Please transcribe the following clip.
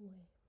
away.